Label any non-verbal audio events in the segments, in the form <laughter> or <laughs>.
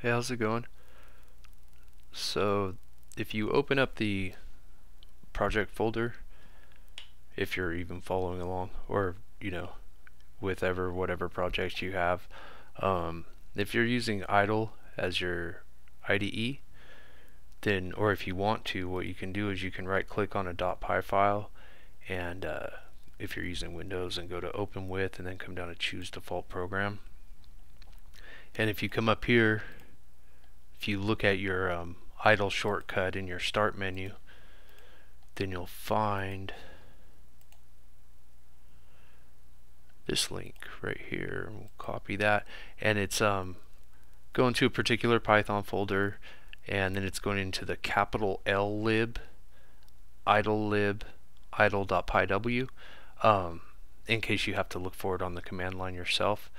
Hey, how's it going? So, if you open up the project folder, if you're even following along, or, you know, with ever whatever project you have, um, if you're using idle as your IDE, then, or if you want to, what you can do is you can right click on a .py file and uh, if you're using Windows and go to open with and then come down to choose default program and if you come up here if you look at your um, idle shortcut in your start menu then you'll find this link right here. We'll copy that. And it's um going to a particular Python folder and then it's going into the capital L lib idle lib idle.pyw um, in case you have to look for it on the command line yourself.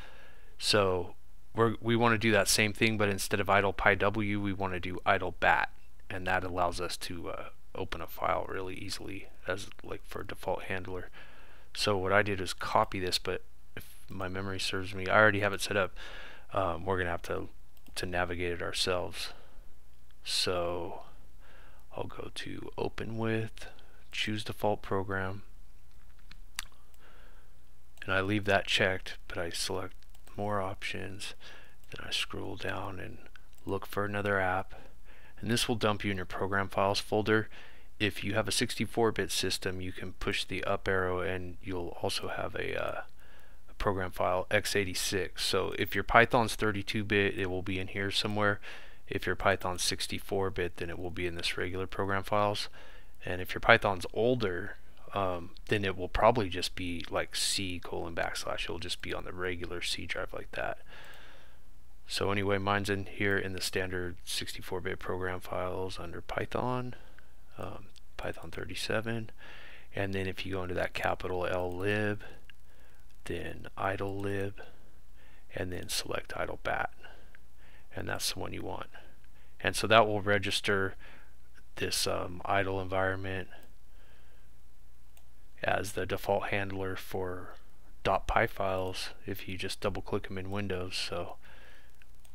So we're, we want to do that same thing, but instead of idle pyw, we want to do idle bat, and that allows us to uh, open a file really easily as like for default handler. So what I did is copy this, but if my memory serves me, I already have it set up. Um, we're gonna have to to navigate it ourselves. So I'll go to open with, choose default program, and I leave that checked, but I select more options. Then I scroll down and look for another app. And this will dump you in your program files folder. If you have a 64-bit system, you can push the up arrow and you'll also have a, uh, program file x86. So if your Python's 32-bit, it will be in here somewhere. If your Python's 64-bit, then it will be in this regular program files. And if your Python's older, um, then it will probably just be like C colon backslash. It'll just be on the regular C drive like that. So anyway, mine's in here in the standard 64-bit program files under Python, um, Python 37. And then if you go into that capital L lib, then idle lib, and then select idle bat. And that's the one you want. And so that will register this um, idle environment as the default handler for .py files if you just double click them in Windows. So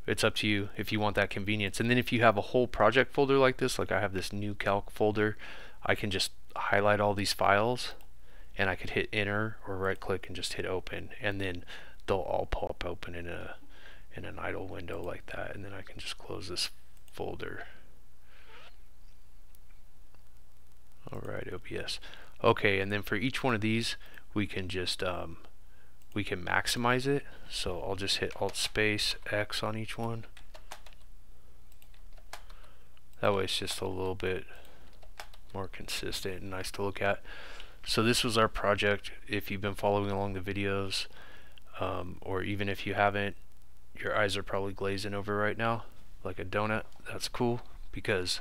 it's up to you if you want that convenience. And then if you have a whole project folder like this, like I have this new calc folder, I can just highlight all these files and I could hit enter or right click and just hit open and then they'll all pop open in a in an idle window like that and then I can just close this folder. Alright OBS. Okay, and then for each one of these, we can just um, we can maximize it. So I'll just hit Alt space X on each one. That way it's just a little bit more consistent and nice to look at. So this was our project. If you've been following along the videos, um, or even if you haven't, your eyes are probably glazing over right now, like a donut. That's cool because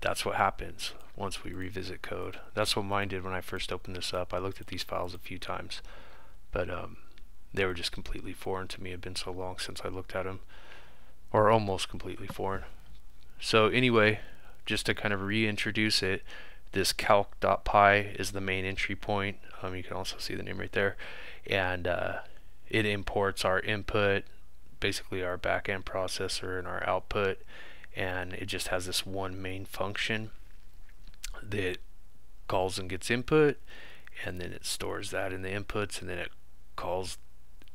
that's what happens once we revisit code. That's what mine did when I first opened this up. I looked at these files a few times, but um, they were just completely foreign to me. It had been so long since I looked at them, or almost completely foreign. So anyway, just to kind of reintroduce it, this calc.py is the main entry point. Um, you can also see the name right there. And uh, it imports our input, basically our backend processor and our output and it just has this one main function that calls and gets input and then it stores that in the inputs and then it calls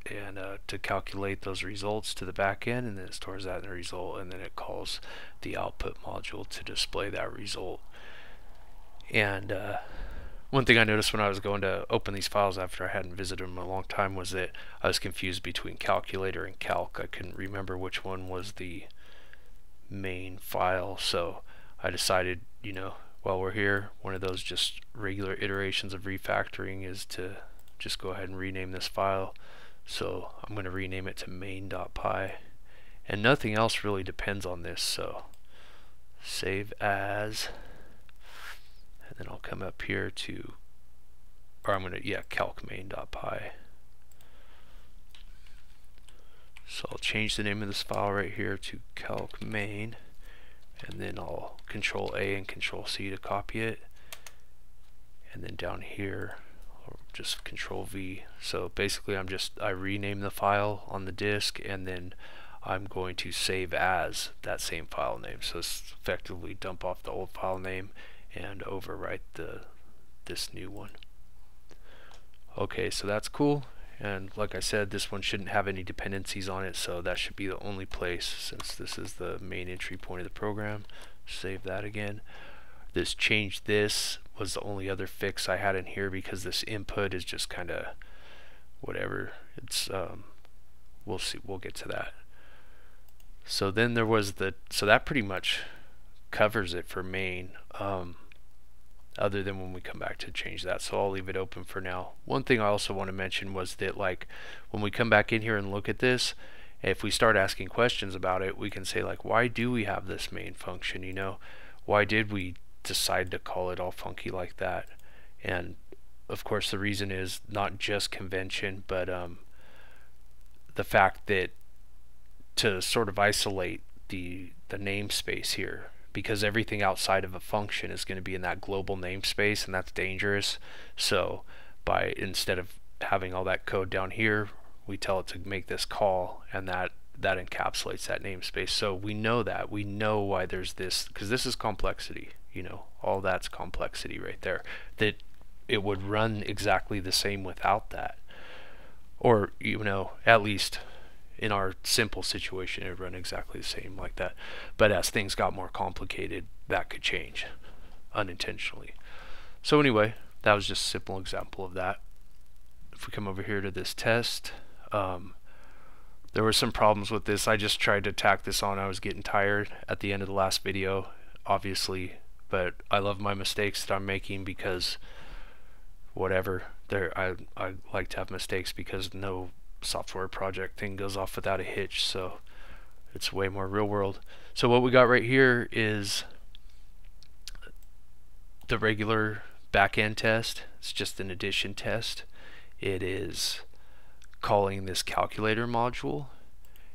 and uh, to calculate those results to the back end and then it stores that in the result and then it calls the output module to display that result and uh, one thing I noticed when I was going to open these files after I hadn't visited them in a long time was that I was confused between calculator and calc. I couldn't remember which one was the main file so I decided you know while we're here one of those just regular iterations of refactoring is to just go ahead and rename this file. So I'm going to rename it to main.py and nothing else really depends on this so save as. And then I'll come up here to or I'm going to yeah calc main.py So I'll change the name of this file right here to calc main and then I'll control A and control C to copy it and then down here just control V so basically I'm just I rename the file on the disk and then I'm going to save as that same file name. So it's effectively dump off the old file name and overwrite the this new one. Okay, so that's cool. And like I said, this one shouldn't have any dependencies on it, so that should be the only place since this is the main entry point of the program. Save that again. This change this was the only other fix I had in here because this input is just kind of whatever. It's um, we'll see. We'll get to that. So then there was the so that pretty much covers it for main. Um, other than when we come back to change that. So I'll leave it open for now. One thing I also want to mention was that like when we come back in here and look at this, if we start asking questions about it, we can say like, why do we have this main function? You know, why did we decide to call it all funky like that? And of course, the reason is not just convention, but um, the fact that to sort of isolate the the namespace here because everything outside of a function is going to be in that global namespace and that's dangerous. So by instead of having all that code down here, we tell it to make this call and that that encapsulates that namespace. So we know that. We know why there's this because this is complexity, you know. All that's complexity right there. That it would run exactly the same without that. Or you know, at least in our simple situation, it would run exactly the same like that. But as things got more complicated, that could change unintentionally. So anyway, that was just a simple example of that. If we come over here to this test, um, there were some problems with this. I just tried to tack this on. I was getting tired at the end of the last video, obviously, but I love my mistakes that I'm making because whatever. There, I I like to have mistakes because no software project thing goes off without a hitch so it's way more real world. So what we got right here is the regular backend test. It's just an addition test. It is calling this calculator module.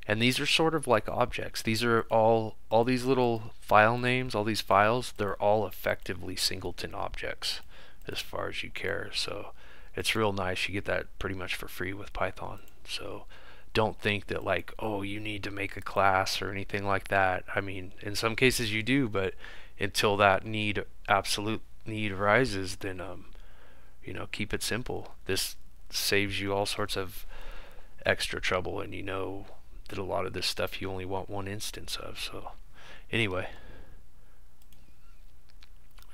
And these are sort of like objects. These are all all these little file names all these files they're all effectively singleton objects as far as you care. So it's real nice. You get that pretty much for free with Python so don't think that like, oh, you need to make a class or anything like that. I mean, in some cases you do, but until that need, absolute need arises, then, um, you know, keep it simple. This saves you all sorts of extra trouble and you know that a lot of this stuff you only want one instance of. So anyway,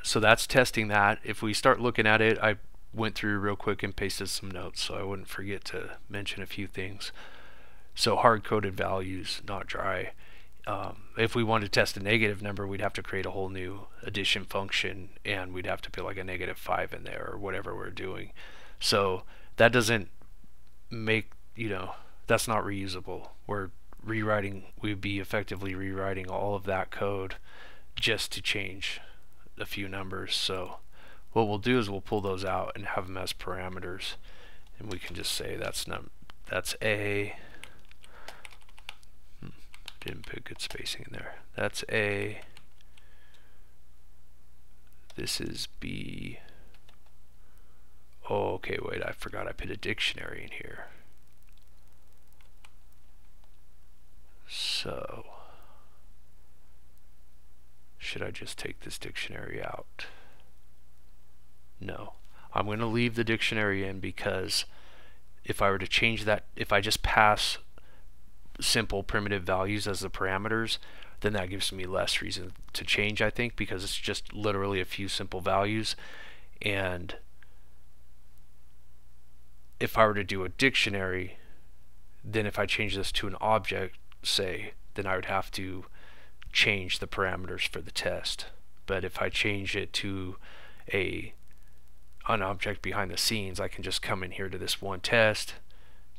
so that's testing that. If we start looking at it, I went through real quick and pasted some notes so I wouldn't forget to mention a few things. So hard-coded values, not dry. Um, if we wanted to test a negative number, we'd have to create a whole new addition function and we'd have to put like a negative 5 in there or whatever we're doing. So that doesn't make, you know, that's not reusable. We're rewriting, we'd be effectively rewriting all of that code just to change a few numbers. So what we'll do is we'll pull those out and have them as parameters. And we can just say that's num that's A. Hmm, didn't put good spacing in there. That's A. This is B. Oh okay wait I forgot I put a dictionary in here. So should I just take this dictionary out no. I'm going to leave the dictionary in because if I were to change that, if I just pass simple primitive values as the parameters, then that gives me less reason to change, I think, because it's just literally a few simple values. And if I were to do a dictionary, then if I change this to an object, say, then I would have to change the parameters for the test. But if I change it to a an object behind the scenes, I can just come in here to this one test,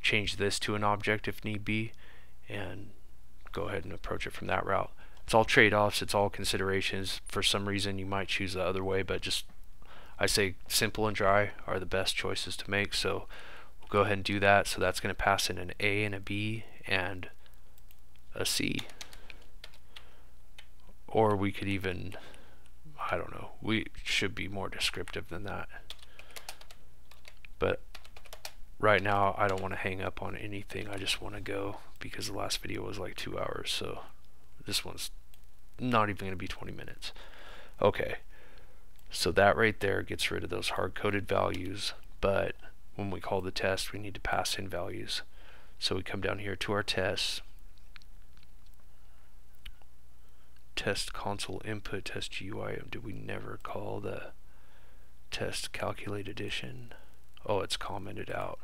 change this to an object if need be, and go ahead and approach it from that route. It's all trade-offs, it's all considerations. For some reason you might choose the other way, but just I say simple and dry are the best choices to make, so we'll go ahead and do that. So that's going to pass in an A and a B and a C. Or we could even, I don't know, we should be more descriptive than that but right now I don't want to hang up on anything. I just want to go because the last video was like two hours. So this one's not even going to be 20 minutes. Okay. So that right there gets rid of those hard-coded values. But when we call the test, we need to pass in values. So we come down here to our tests. Test console input, test GUI. Did we never call the test calculate addition? Oh, it's commented out.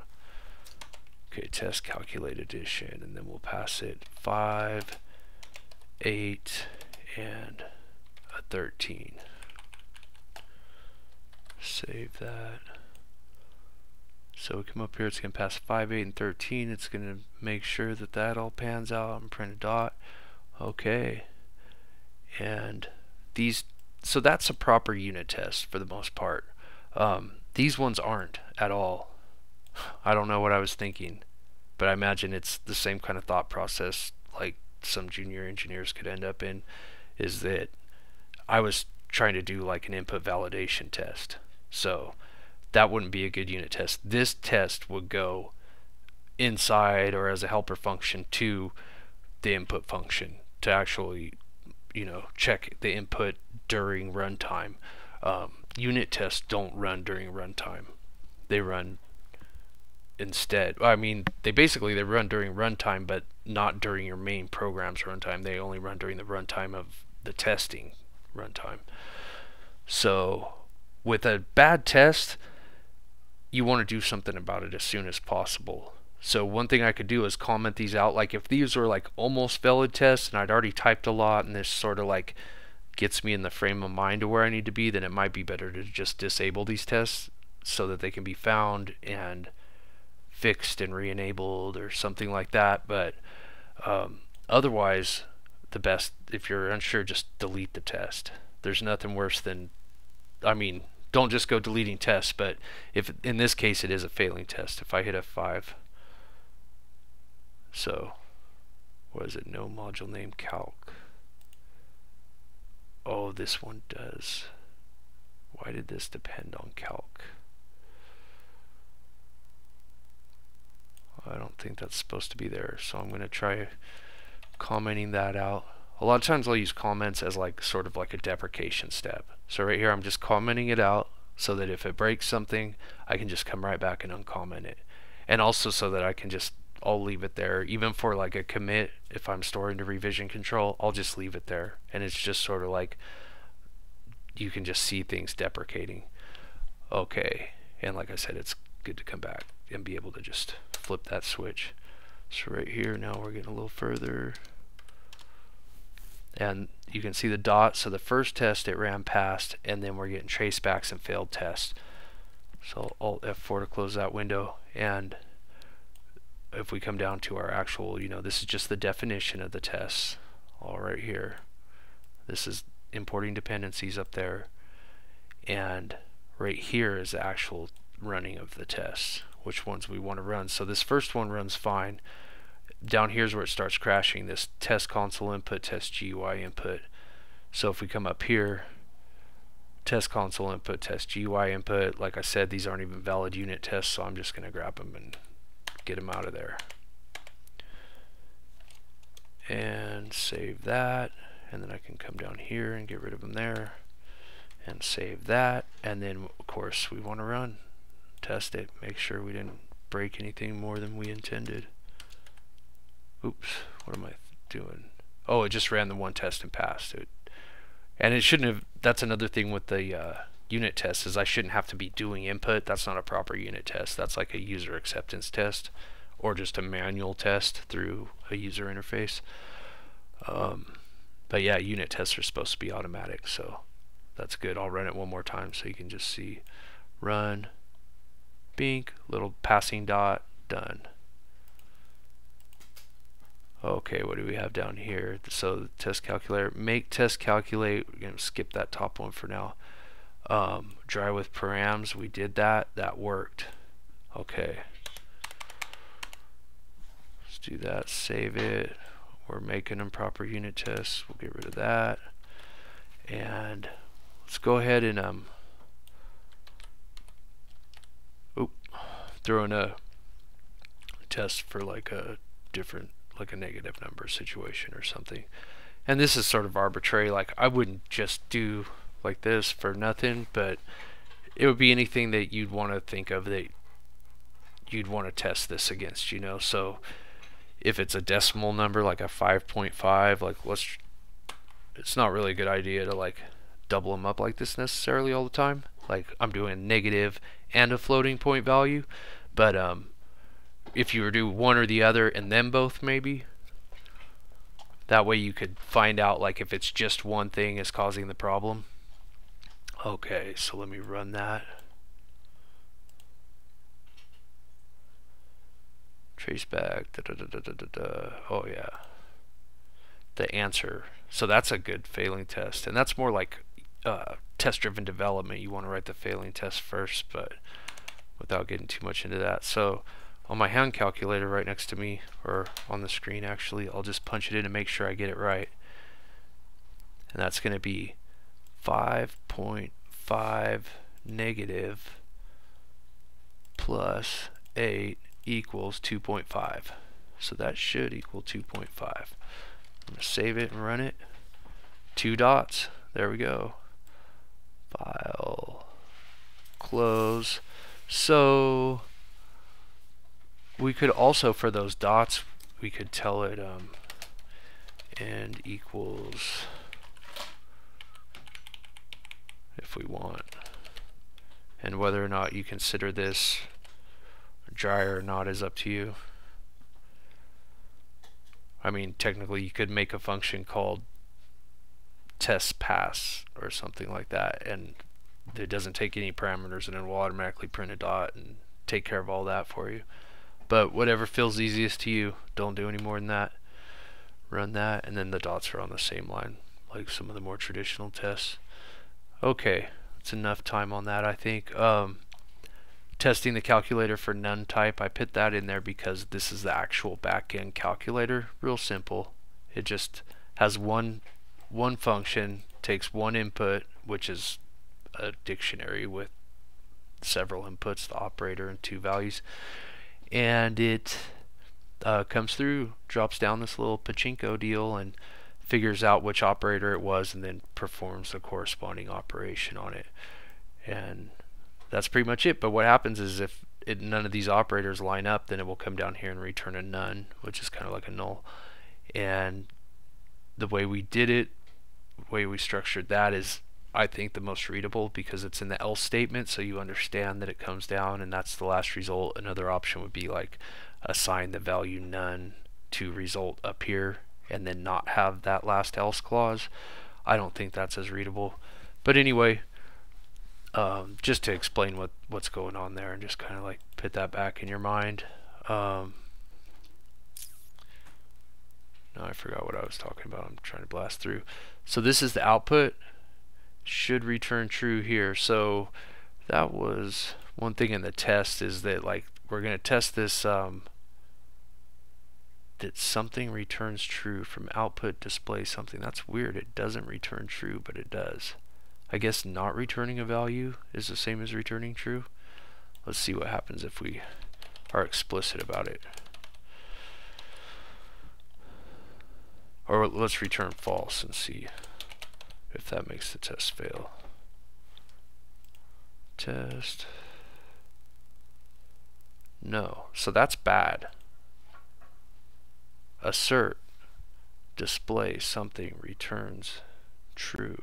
Okay, test calculate addition, and then we'll pass it 5, 8, and a 13. Save that. So we come up here, it's going to pass 5, 8, and 13. It's going to make sure that that all pans out and print a dot. Okay. And these, so that's a proper unit test for the most part. Um, these ones aren't at all. I don't know what I was thinking, but I imagine it's the same kind of thought process like some junior engineers could end up in is that I was trying to do like an input validation test. So that wouldn't be a good unit test. This test would go inside or as a helper function to the input function to actually, you know, check the input during runtime. Um, unit tests don't run during runtime. They run instead. I mean, they basically they run during runtime, but not during your main program's runtime. They only run during the runtime of the testing runtime. So, with a bad test, you want to do something about it as soon as possible. So one thing I could do is comment these out. Like if these are like almost valid tests and I'd already typed a lot and this sort of like gets me in the frame of mind to where I need to be, then it might be better to just disable these tests so that they can be found and fixed and re-enabled or something like that. But um, otherwise, the best, if you're unsure, just delete the test. There's nothing worse than, I mean, don't just go deleting tests, but if in this case it is a failing test, if I hit F5, so what is it, no module name calc. Oh, this one does. Why did this depend on calc? I don't think that's supposed to be there, so I'm going to try commenting that out. A lot of times I'll use comments as like sort of like a deprecation step. So right here I'm just commenting it out so that if it breaks something, I can just come right back and uncomment it. And also so that I can just, I'll leave it there. Even for like a commit, if I'm storing to revision control, I'll just leave it there. And it's just sort of like, you can just see things deprecating. Okay. And like I said, it's good to come back and be able to just flip that switch. So right here now we're getting a little further and you can see the dot so the first test it ran past and then we're getting tracebacks and failed tests so alt F4 to close that window and if we come down to our actual you know this is just the definition of the tests all right here this is importing dependencies up there and right here is the actual running of the tests which ones we want to run. So this first one runs fine. Down here is where it starts crashing, this test console input, test GUI input. So if we come up here, test console input, test GUI input, like I said, these aren't even valid unit tests, so I'm just going to grab them and get them out of there. And save that, and then I can come down here and get rid of them there, and save that, and then of course we want to run test it, make sure we didn't break anything more than we intended. Oops, what am I doing? Oh, it just ran the one test and passed it. And it shouldn't have, that's another thing with the uh, unit test is I shouldn't have to be doing input. That's not a proper unit test. That's like a user acceptance test or just a manual test through a user interface. Um, but yeah, unit tests are supposed to be automatic, so that's good. I'll run it one more time so you can just see run bink, little passing dot, done. Okay, what do we have down here? So the test calculator, make test calculate, we're to skip that top one for now. Um, dry with params, we did that, that worked. Okay. Let's do that, save it. We're making improper unit tests, we'll get rid of that. And let's go ahead and um, throwing a test for like a different, like a negative number situation or something. And this is sort of arbitrary. Like I wouldn't just do like this for nothing, but it would be anything that you'd want to think of that you'd want to test this against, you know. So if it's a decimal number like a 5.5, like let's it's not really a good idea to like double them up like this necessarily all the time. Like I'm doing a negative and a floating point value, but um if you were to do one or the other and then both maybe that way you could find out like if it's just one thing is causing the problem. Okay, so let me run that. Trace back. Da, da, da, oh yeah. The answer. So that's a good failing test, and that's more like uh, test-driven development. You want to write the failing test first, but without getting too much into that. So on my hand calculator right next to me, or on the screen actually, I'll just punch it in and make sure I get it right. And that's going to be 5.5 negative plus 8 equals 2.5. So that should equal 2.5. I'm going to save it and run it. Two dots. There we go. File. Close. So we could also, for those dots, we could tell it um, and equals if we want. And whether or not you consider this dry or not is up to you. I mean, technically you could make a function called test pass or something like that and it doesn't take any parameters and it will automatically print a dot and take care of all that for you. But whatever feels easiest to you, don't do any more than that. Run that, and then the dots are on the same line, like some of the more traditional tests. Okay, it's enough time on that, I think. Um, testing the calculator for none type, I put that in there because this is the actual backend calculator. Real simple. It just has one one function, takes one input, which is a dictionary with several inputs, the operator and two values, and it uh, comes through, drops down this little pachinko deal, and figures out which operator it was, and then performs the corresponding operation on it. And that's pretty much it. But what happens is if it, none of these operators line up, then it will come down here and return a none, which is kind of like a null. And the way we did it, the way we structured that is I think the most readable because it's in the else statement so you understand that it comes down and that's the last result. Another option would be like assign the value none to result up here and then not have that last else clause. I don't think that's as readable. But anyway, um, just to explain what what's going on there and just kind of like put that back in your mind. Um, now I forgot what I was talking about. I'm trying to blast through. So this is the output should return true here. So that was one thing in the test is that like we're going to test this um, that something returns true from output display something. That's weird. It doesn't return true, but it does. I guess not returning a value is the same as returning true. Let's see what happens if we are explicit about it. Or let's return false and see if that makes the test fail. Test. No. So that's bad. Assert. Display something returns true.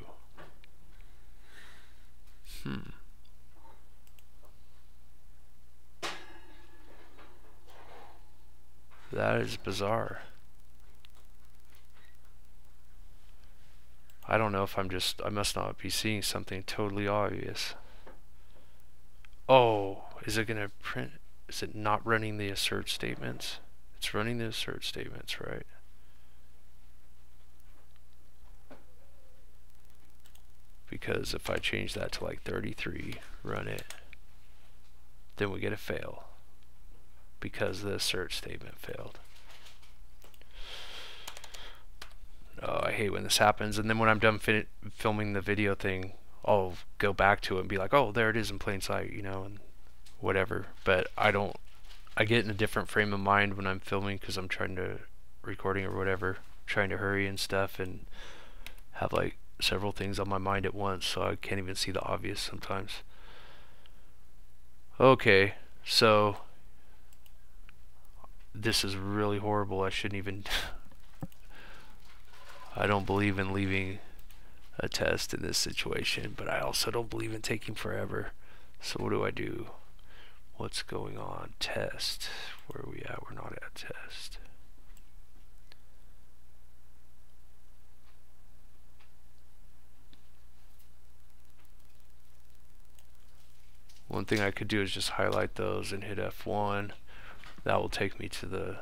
Hmm. That is bizarre. I don't know if I'm just, I must not be seeing something totally obvious. Oh, is it going to print, is it not running the assert statements? It's running the assert statements, right? Because if I change that to like 33, run it, then we get a fail because the assert statement failed. oh, I hate when this happens. And then when I'm done filming the video thing, I'll go back to it and be like, oh, there it is in plain sight, you know, and whatever. But I don't, I get in a different frame of mind when I'm filming because I'm trying to recording or whatever, trying to hurry and stuff and have like several things on my mind at once so I can't even see the obvious sometimes. Okay, so this is really horrible. I shouldn't even <laughs> I don't believe in leaving a test in this situation, but I also don't believe in taking forever. So what do I do? What's going on? Test. Where are we at? We're not at test. One thing I could do is just highlight those and hit F1. That will take me to the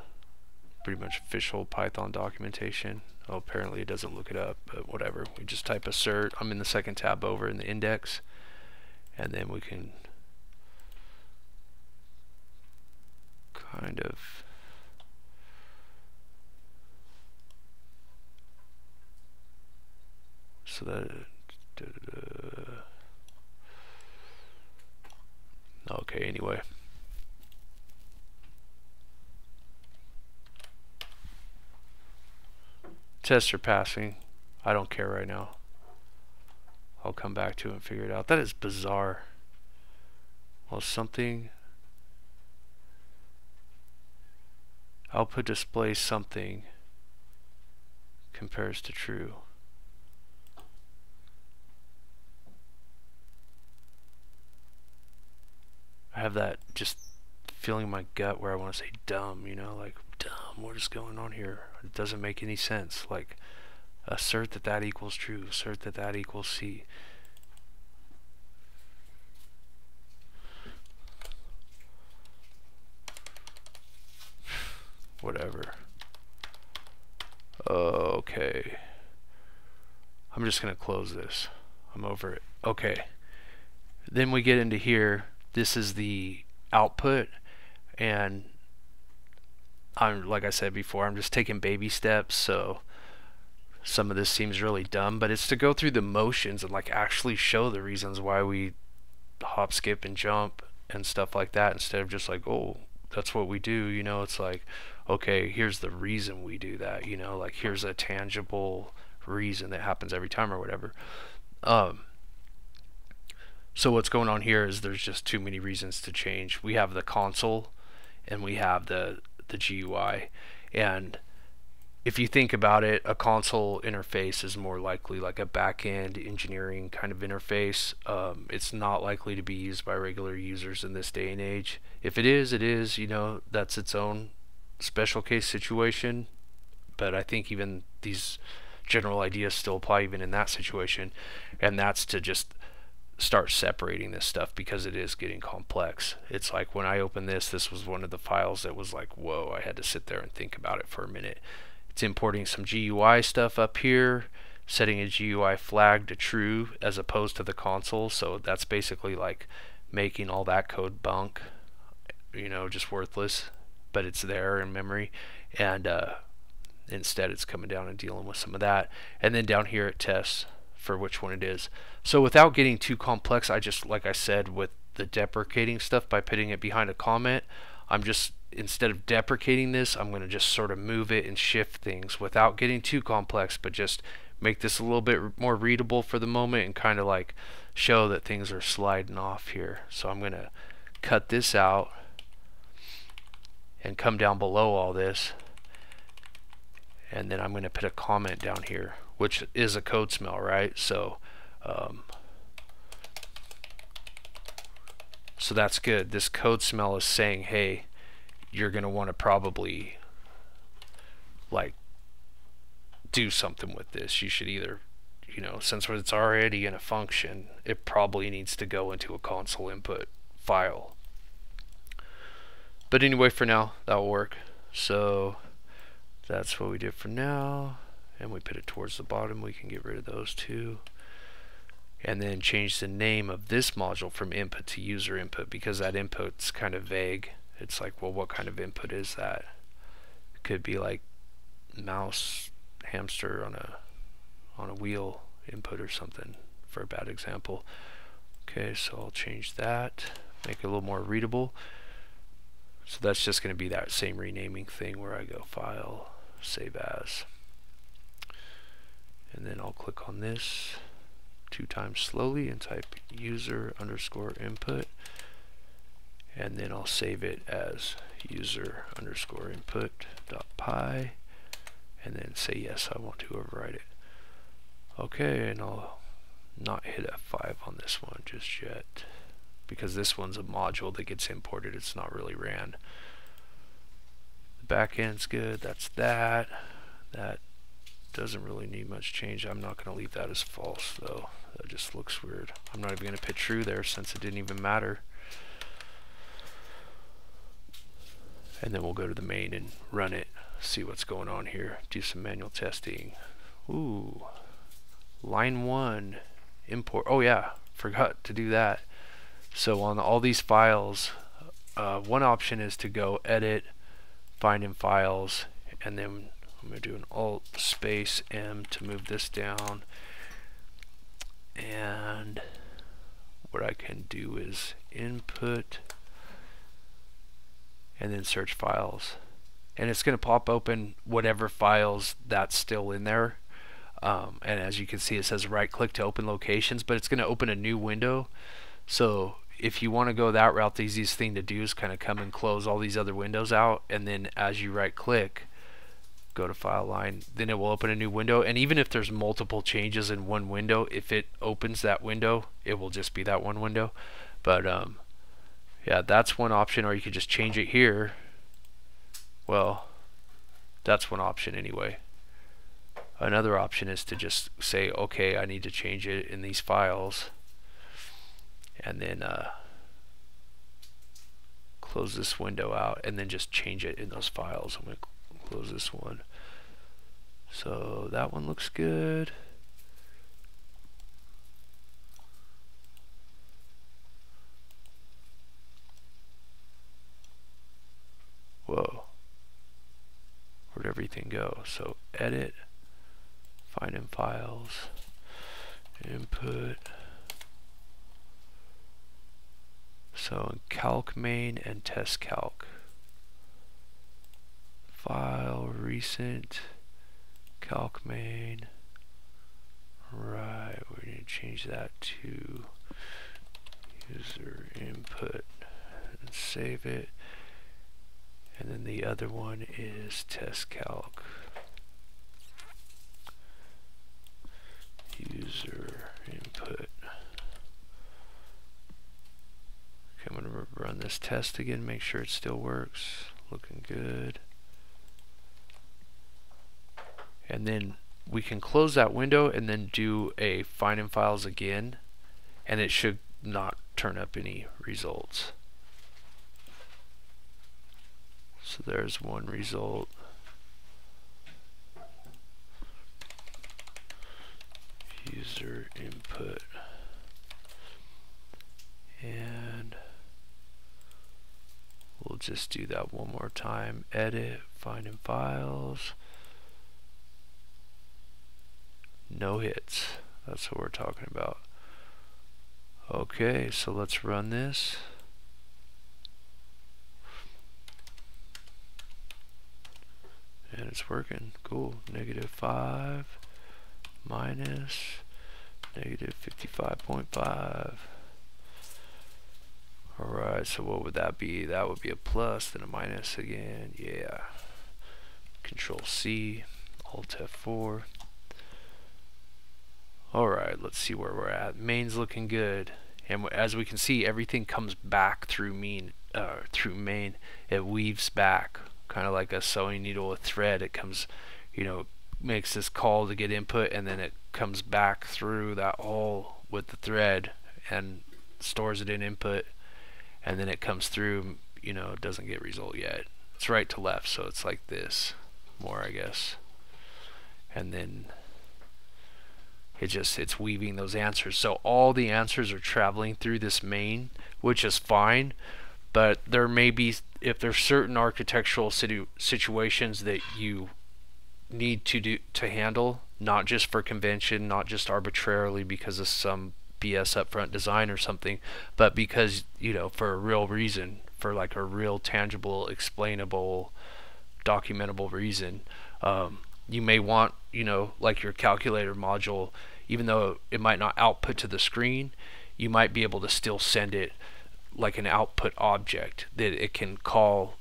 pretty much official Python documentation. Oh, apparently it doesn't look it up, but whatever. We just type assert. I'm in the second tab over in the index, and then we can kind of so that da, da, da. okay anyway. Tests are passing. I don't care right now. I'll come back to it and figure it out. That is bizarre. Well something output display something compares to true. I have that just feeling in my gut where I want to say dumb, you know, like dumb, what is going on here? It doesn't make any sense. Like assert that that equals true, assert that that equals C. whatever. Okay. I'm just going to close this. I'm over it. Okay. Then we get into here. This is the output and I'm like I said before, I'm just taking baby steps, so some of this seems really dumb, but it's to go through the motions and like actually show the reasons why we hop, skip, and jump and stuff like that instead of just like, oh, that's what we do, you know, it's like, okay, here's the reason we do that, you know, like here's a tangible reason that happens every time or whatever. Um, so what's going on here is there's just too many reasons to change. We have the console and we have the the GUI and if you think about it, a console interface is more likely like a back-end engineering kind of interface. Um, it's not likely to be used by regular users in this day and age. If it is, it is, you know, that's its own special case situation. But I think even these general ideas still apply even in that situation. And that's to just start separating this stuff because it is getting complex. It's like when I opened this, this was one of the files that was like, whoa, I had to sit there and think about it for a minute. It's importing some GUI stuff up here, setting a GUI flag to true as opposed to the console. So that's basically like making all that code bunk, you know, just worthless, but it's there in memory. And uh, instead it's coming down and dealing with some of that. And then down here it tests for which one it is. So without getting too complex, I just, like I said, with the deprecating stuff by putting it behind a comment, I'm just instead of deprecating this, I'm going to just sort of move it and shift things without getting too complex, but just make this a little bit more readable for the moment and kind of like show that things are sliding off here. So I'm going to cut this out and come down below all this and then I'm going to put a comment down here which is a code smell right so um, so that's good this code smell is saying hey you're going to want to probably like do something with this. You should either, you know, since it's already in a function, it probably needs to go into a console input file. But anyway, for now, that will work. So that's what we did for now. And we put it towards the bottom. We can get rid of those two. And then change the name of this module from input to user input because that input's kind of vague it's like, well, what kind of input is that? It could be like mouse hamster on a on a wheel input or something for a bad example. Okay, so I'll change that, make it a little more readable. So that's just going to be that same renaming thing where I go File, Save As. And then I'll click on this two times slowly and type user underscore input. And then I'll save it as user underscore input dot py and then say yes I want to overwrite it. Okay, and I'll not hit F5 on this one just yet because this one's a module that gets imported. It's not really ran. The backend's good. That's that. That doesn't really need much change. I'm not going to leave that as false though. That just looks weird. I'm not even going to put true there since it didn't even matter. And then we'll go to the main and run it, see what's going on here, do some manual testing. Ooh, line one, import. Oh yeah, forgot to do that. So on all these files, uh, one option is to go edit, find in files, and then I'm going to do an alt space M to move this down. And what I can do is input and then search files. And it's going to pop open whatever files that's still in there. Um, and as you can see, it says right click to open locations, but it's going to open a new window. So if you want to go that route, the easiest thing to do is kind of come and close all these other windows out. And then as you right click, go to file line, then it will open a new window. And even if there's multiple changes in one window, if it opens that window, it will just be that one window. But um, yeah, that's one option, or you could just change it here. Well, that's one option anyway. Another option is to just say, okay, I need to change it in these files. And then uh, close this window out and then just change it in those files. I'm going to close this one. So that one looks good. Whoa, where'd everything go? So edit, find in files, input. So calc main and test calc. File, recent, calc main. Right, we're going to change that to user input and save it. And then the other one is test calc. User input. Okay, I'm to run this test again, make sure it still works. Looking good. And then we can close that window and then do a find in files again and it should not turn up any results. So there's one result. User input. And we'll just do that one more time. Edit, find in files. No hits. That's what we're talking about. Okay, so let's run this. And it's working. Cool. Negative 5 minus negative 55.5. Alright, so what would that be? That would be a plus, then a minus again. Yeah. Control C, Alt F4. Alright, let's see where we're at. Main's looking good. And as we can see, everything comes back through mean, uh, through main. It weaves back kind of like a sewing needle with thread. It comes, you know, makes this call to get input and then it comes back through that hole with the thread and stores it in input and then it comes through, you know, doesn't get result yet. It's right to left, so it's like this more, I guess. And then it just it's weaving those answers so all the answers are traveling through this main which is fine but there may be if there's certain architectural situ situations that you need to do to handle not just for convention not just arbitrarily because of some BS upfront design or something but because you know for a real reason for like a real tangible, explainable, documentable reason. Um, you may want, you know, like your calculator module, even though it might not output to the screen, you might be able to still send it like an output object that it can call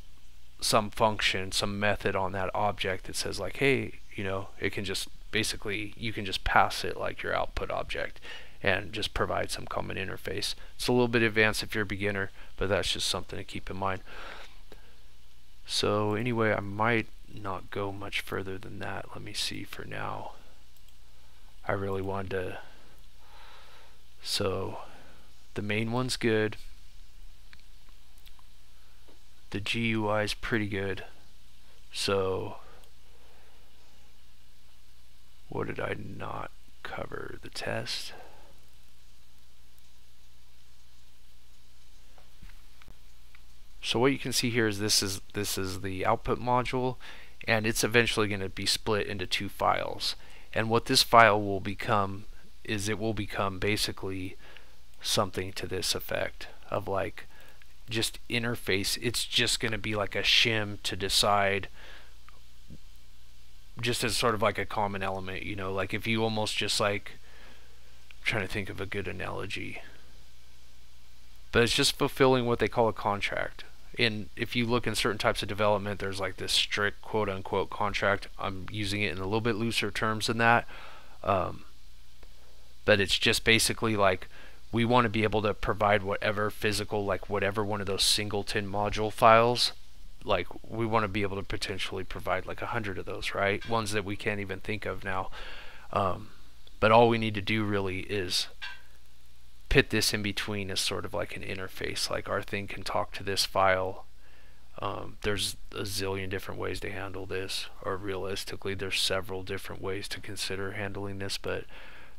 some function, some method on that object that says like, hey, you know, it can just basically you can just pass it like your output object and just provide some common interface. It's a little bit advanced if you're a beginner, but that's just something to keep in mind. So anyway, I might not go much further than that. Let me see for now. I really wanted to so the main one's good. The GUI is pretty good. So what did I not cover? The test. So what you can see here is this is this is the output module and it's eventually going to be split into two files. And what this file will become is it will become basically something to this effect of like just interface. It's just going to be like a shim to decide just as sort of like a common element, you know, like if you almost just like I'm trying to think of a good analogy. But it's just fulfilling what they call a contract And if you look in certain types of development, there's like this strict quote unquote contract. I'm using it in a little bit looser terms than that. Um, but it's just basically like we want to be able to provide whatever physical, like whatever one of those singleton module files, like we want to be able to potentially provide like a hundred of those, right? Ones that we can't even think of now. Um, but all we need to do really is put this in between as sort of like an interface. Like our thing can talk to this file. Um, there's a zillion different ways to handle this, or realistically, there's several different ways to consider handling this, but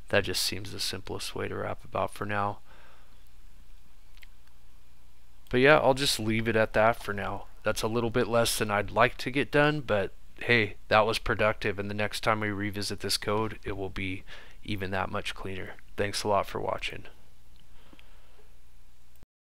that just seems the simplest way to wrap about for now. But yeah, I'll just leave it at that for now. That's a little bit less than I'd like to get done, but hey, that was productive, and the next time we revisit this code, it will be even that much cleaner. Thanks a lot for watching.